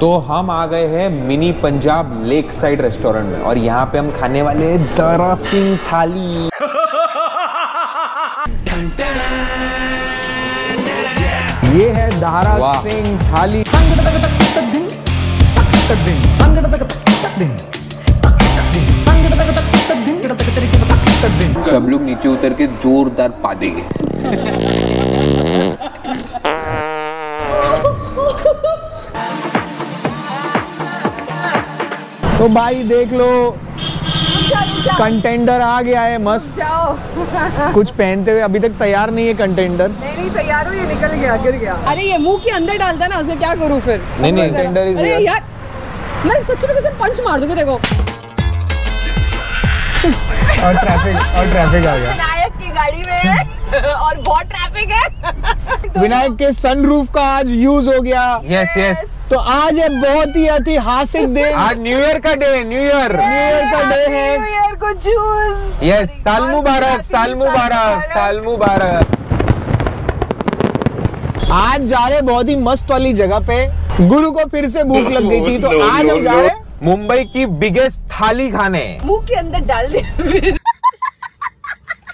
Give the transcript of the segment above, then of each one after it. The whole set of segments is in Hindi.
तो हम आ गए हैं mini Punjab lake side restaurant में और यहाँ पे हम खाने वाले हैं दरा सिंह थाली। ये है दारा सिंह थाली। सब लोग नीचे उतर के जोरदार पा देंगे। तो भाई देख लो। कंटेंडर आ गया है मस्त। जाओ। कुछ पहनते हुए अभी तक तैयार नहीं है कंटेंडर नहीं नहीं तैयार हो ये निकल गया गिर गया। अरे ये मुँह के अंदर डालता ना उसे क्या करूँ फिर? नहीं, नहीं, is अरे यार मैं सच में कैसे पंच मार दूँगी देखो। और ट्रैफ़िक और ट्रैफ़िक आ गया। विनायक की गाड़ी में और बहुत ट्रैफ़िक है। विनायक के सनरूफ का आज यूज़ हो गया। यस यस तो आज है बहुत ही ऐतिहासिक दिन। आज न्यू ईयर का day new year new year का डे है। न्यू ईयर को जूस यस साल मुबारक साल मुबारक साल मुबारक। आज जा रहे बहुत ही मस्त वाली जगह पे। गुरु को फिर से भूख लग गई थी तो आज हम जा रहे हैं। मुंबई की बिगेस्ट थाली खाने। मुँह के अंदर डाल दे।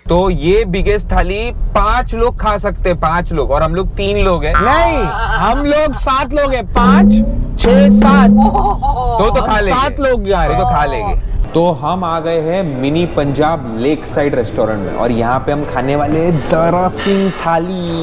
तो ये बिगेस्ट थाली पाँच लोग खा सकते हैं पाँच लोग। और हम लोग तीन लोग हैं। नहीं हम लोग सात लोग हैं। पाँच छह सात। तो तो खा लेंगे। सात लोग जा रहे तो हैं। तो खा लेंगे। तो हम आ गए हैं mini Punjab lake side restaurant में। और यहाँ पे हम खाने वाले दरा सिंह थाली।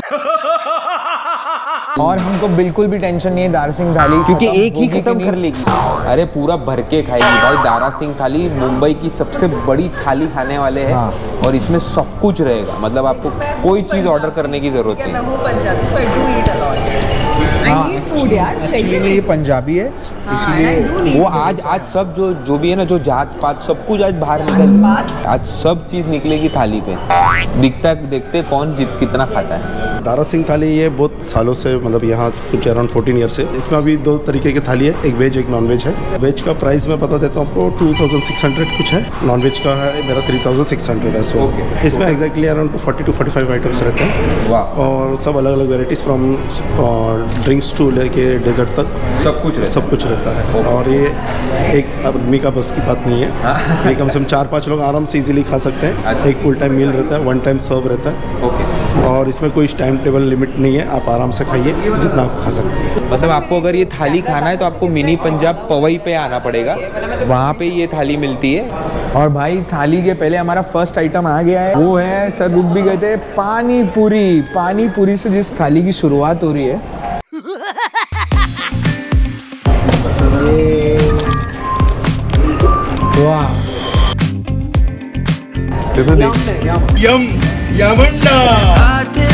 और हमको बिल्कुल भी टेंशन नहीं है दारा सिंह थाली क्योंकि एक ही खत्म कर लेगी। अरे पूरा भर के खाएगी भाई दारा सिंह थाली मुंबई की सबसे बड़ी थाली खाने वाले है हाँ। और इसमें सब कुछ रहेगा। मतलब आपको कोई चीज़ ऑर्डर करने की ज़रूरत नहीं। फ़ूड यार ये पंजाबी है हाँ, इसीलिए वो आज आज सब जो जो भी है ना जो जात पात सब कुछ आज बाहर निकल आज सब चीज़ निकलेगी थाली पे। दिखता देखते कौन जित कितना खाता है। दारा सिंह थाली ये बहुत सालों से मतलब यहाँ कुछ अराउंड 14 ईयर से। इसमें अभी दो तरीके की थाली है एक वेज एक नॉन वेज है। वेज का प्राइस मैं बता देता हूँ आपको 2600 कुछ है। नॉन वेज का है मेरा 3600 है इसमें. इसमें एग्जैक्टली अराउंड 40 टू 45 आइटम्स रहते हैं। और सब अलग अलग वेराइटीज़ फ्रॉम ड्रिंक्स टू लेके डेजर्ट तक सब कुछ रहता सब कुछ रहता है। और ये एक आदमी का बस की बात नहीं है। ये कम से कम चार पाँच लोग आराम से इजीली खा सकते हैं। अच्छा। एक फुल टाइम मील रहता है वन टाइम सर्व रहता है। ओके और इसमें कोई टाइम टेबल लिमिट नहीं है आप आराम से खाइए जितना आप खा सकते हैं। मतलब आपको अगर ये थाली खाना है तो आपको मिनी पंजाब पवई पे आना पड़ेगा। वहाँ पे ये थाली मिलती है। और भाई थाली के पहले हमारा फ़र्स्ट आइटम आ गया है। वो है सर रुक भी गए थे पानी पूरी पानी पूरी से जिस थाली की शुरुआत हो रही है ये- वाह आते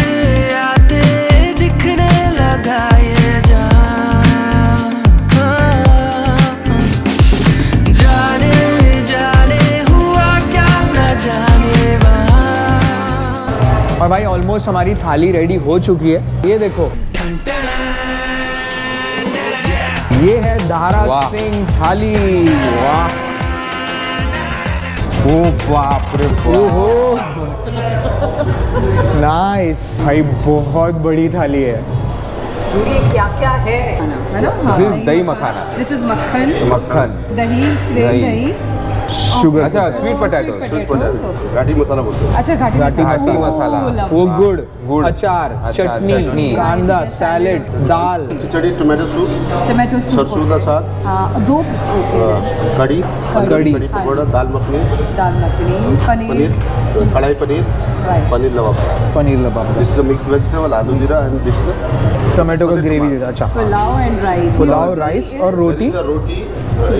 आते दिखने लगा ये जान। जाने जाने हुआ क्या न जाने वहाँ। और भाई ऑलमोस्ट हमारी थाली रेडी हो चुकी है। ये देखो। ये है दारा। सिंह थाली। वाह। ओ बाप रे ओहो। नाइस भाई बहुत बड़ी थाली है। ये क्या क्या है? है ना दिस इज़ दही मखाना। दिस इज़ मक्खन। मक्खन। दही। दही। शुगर अच्छा स्वीट पोटैटो स्वीट पोटैटो घाटी मसाला बोलते हैं। अच्छा घाटी घाटी मसाला वो गुड़ गुड़। अचार चटनी चटनी। कांदा सैलेड दाल खिचड़ी टोमेटो सूप टमाटो सूप सरसों का साग हाँ दो कड़ी कड़ी। कड़ी पकौड़ा दाल मखनी दाल मखनी पनीर पनीर कढ़ाई पनीर पनीर लवाब पनीर लबाब this is mix vegetable aloo jeera and this is tomato का ग्रेवी देता अच्छा pulao and rice pulao rice और रोटी रोटी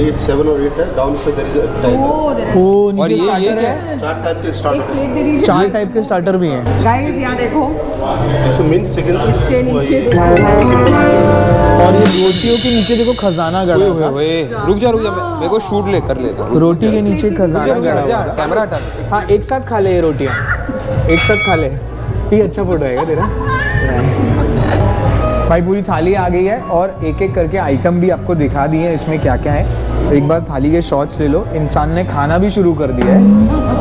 एट सेवन और एट है डाउन से देयर इज़ अ ओ और ये ये क्या है? चार टाइप के स्टार्टर प्लेट दे दीजिए। चार टाइप के स्टार्टर भी हैं। गाइस यहाँ देखो। दिस मीन सेकंड इसके नीचे और ये रोटियों के नीचे देखो खजाना गड़ा हुआ है। रुक जा रुक जा मेरे को शूट ले कर लेता हूँ रोटी के नीचे खजाना गड़ा हुआ है। कैमरा हटा। हाँ एक साथ खा ले ये रोटियाँ। एक साथ खा ले। ये अच्छा फ़ोटो आएगा तेरा। भाई पूरी थाली आ गई है और एक एक करके आइटम भी आपको दिखा दिए हैं इसमें क्या क्या है। एक बार थाली के शॉट्स ले लो। इंसान ने खाना भी शुरू कर दिया है।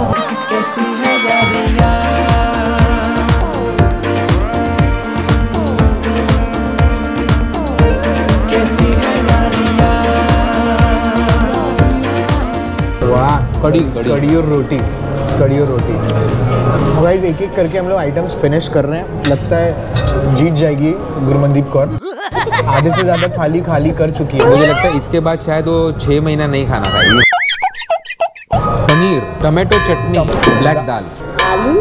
कड़ी कड़ी और रोटी कड़ी और रोटी। गाइस एक एक करके हम लोग आइटम्स फिनिश कर रहे हैं। लगता है जीत जाएगी गुरमनदीप कौर। आधे से ज़्यादा थाली खाली कर चुकी है। मुझे लगता है इसके बाद शायद वो छह महीना नहीं खाना खाएगी पनीर टमाटो चटनी ब्लैक दाल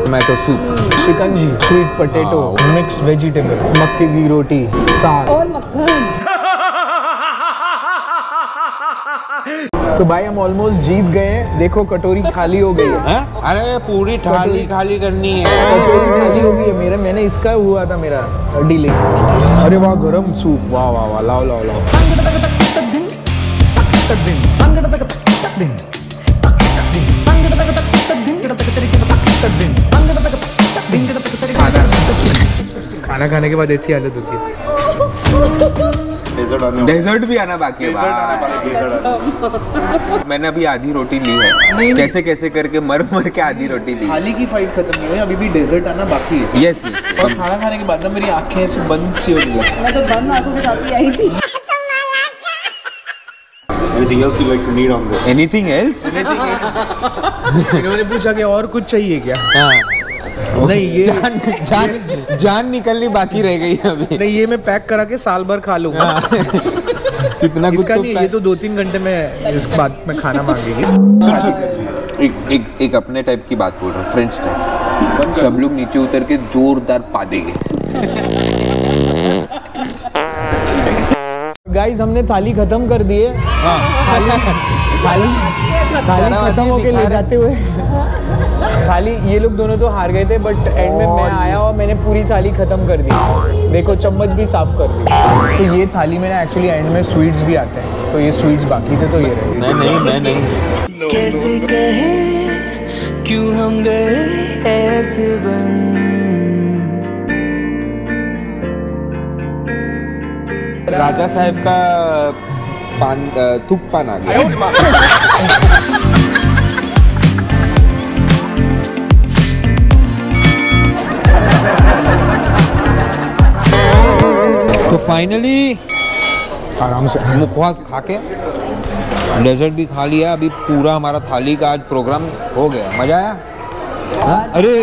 टमाटो सूप शिकंजी स्वीट पोटेटो मिक्स वेजिटेबल मक्के की रोटी साग। और मक्खन। तो भाई हम ऑलमोस्ट जीत गए हैं। देखो कटोरी खाली हो गई है। हैं? अरे पूरी थाली खाली करनी है। कटोरी खाली हो गई है। मेरा मैंने इसका हुआ था मेरा डिले अरे वाह गरम सूप। वाह वाह वाह लाओ लाओ लाओ। खाना खाने के बाद ऐसी हालत होती है। डेजर्ट भी आना बाकी है। मैंने अभी आधी रोटी ली है। कैसे कैसे करके मर मर के आधी रोटी ली। थाली की फाइट खत्म नहीं हुई अभी भी डेजर्ट आना बाकी है। यस यस और खाना खाने के बाद ना मेरी आँखें ऐसे बंद सी हो गई मैं तो बंद आँखों के साथ ही आई थी। Anything else you like to need on this? Anything else इन्होंने पूछा कि और कुछ चाहिए क्या? हाँ। नहीं ये जान जान जान निकलनी बाकी रह गई अभी। नहीं ये मैं पैक करा के साल भर खा लूँगा। कितना इसका तो नहीं ये तो दो तीन घंटे में इस बात में खाना मांगेगी। एक एक एक अपने टाइप की बात बोल रहा हूँ फ्रेंच टाइप सब लोग नीचे उतर के जोरदार पा देंगे। गाइस हमने थाली खत्म कर दी है। हाँ। थाली थाली खत्म होके ले जाते हुए। थाली ये लोग दोनों तो हार गए थे बट एंड में मैं आया और मैंने पूरी थाली खत्म कर दी। देखो चम्मच भी साफ़ कर दी। तो ये थाली में ना एक्चुअली एंड में स्वीट्स भी आते हैं। तो ये स्वीट्स बाकी थे तो ये रहे। मैं नहीं मैं नहीं। कैसे कहे क्यों हम गए ऐसे बन? राजा साहब का पान थूक पान आ गया। फाइनली आराम से। मुखवास खा के डेजर्ट भी खा लिया। अभी पूरा हमारा थाली का आज प्रोग्राम हो गया। मज़ा आया? हाँ? अरे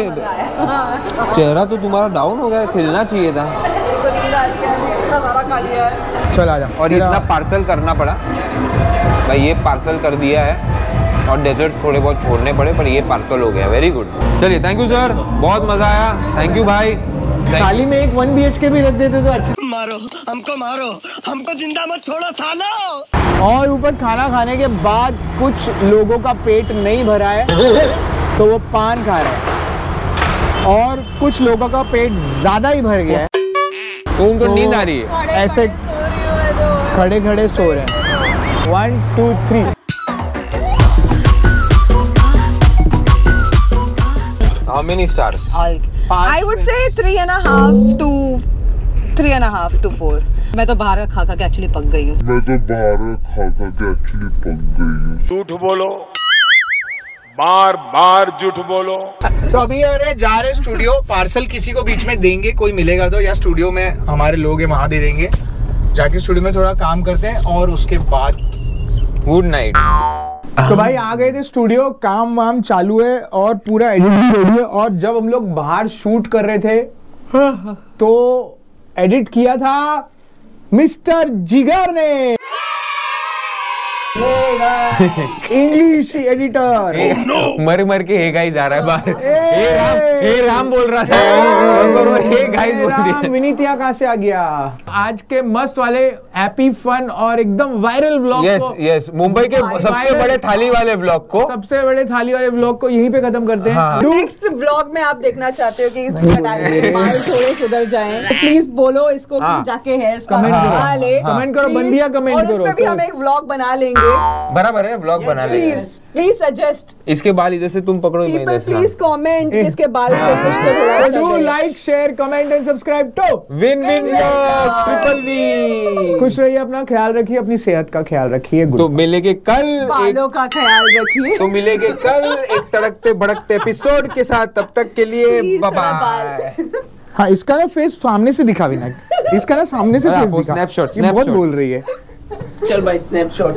चेहरा तो तुम्हारा डाउन हो गया। खिलना चाहिए था। चल आ जा। और इतना पार्सल करना पड़ा। भाई ये पार्सल कर दिया है। और डेजर्ट थोड़े बहुत छोड़ने पड़े पर ये पार्सल हो गया। वेरी गुड चलिए थैंक यू सर बहुत मज़ा आया। थैंक यू भाई थाली में एक वन बी के भी रख देते तो अच्छा मारो हमको मारो हमको ज़िंदा मत छोड़ो सालो। और ऊपर खाना खाने के बाद कुछ लोगों का पेट नहीं भरा है तो वो पान खा रहे हैं। और कुछ लोगों का पेट ज़्यादा ही भर गया है। तो उनको तो- नींद आ रही है। ऐसे खड़े खड़े सो रहे हैं one two three how many stars I would say three and half to three and half to four मैं तो बाहर का खा खा के एक्चुअली पक गई हूँ। मैं तो बाहर खा खा के एक्चुअली पक गई हूँ। झूठ बोलो। बार बार झूठ बोलो। तो अभी अरे जा रहे स्टूडियो पार्सल किसी को बीच में देंगे कोई मिलेगा तो या स्टूडियो में हमारे लोग हैं वहाँ दे देंगे। जाके स्टूडियो में थोड़ा काम करते हैं और उसके बाद गुड नाइट तो भाई आ गए थे स्टूडियो काम वाम चालू है और पूरा एडिटिंग रेडी है और जब हम लोग बाहर शूट कर रहे थे तो एडिट किया था मिस्टर जिगर ने। इंग्लिश एडिटर मर मर के हे गाइस जा रहा है बाहर। ए! हे राम हे राम बोल रहा था। और वो हे गाइस बोल दिया। विनीत यहाँ कहाँ से आ गया? आज के मस्त वाले हैप्पी फन और एकदम viral vlog yes yes Mumbai के सबसे बड़े थाली वाले ब्लॉग को सबसे बड़े थाली वाले व्लॉग को यहीं पे खत्म करते हैं। हाँ। नेक्स्ट ब्लॉग में आप देखना चाहते हो कि इस बाल थोड़े सुधर जाएँ। प्लीज़ बोलो इसको हाँ। जाके हेयर कमेंट Comment करो। बंदिया comment और उस करो, पे भी तो- हम एक व्लॉग बना लेंगे। बराबर है ब्लॉग बना लेंगे। प्लीज़ प्लीज़ सजेस्ट इसके बाल इधर से तुम पकड़ो पीपल इधर से प्लीज़ कमेंट इसके बाल पे कुछ तो थोड़ा do like share comment and subscribe to win win blogs triple V खुश रहिए अपना ख्याल रखिए अपनी सेहत का ख्याल रखिए तो मिलेंगे कल एक बालों का ख्याल रखिए। तो मिलेंगे कल एक तड़कते भड़कते एपिसोड के साथ। तब तक के लिए बाय बाय हाँ इसका ना फेस सामने से दिखा भी ना। इसका ना सामने से फेस दिखा। ये बहुत बोल रही है। चल भाई स्नैपशॉट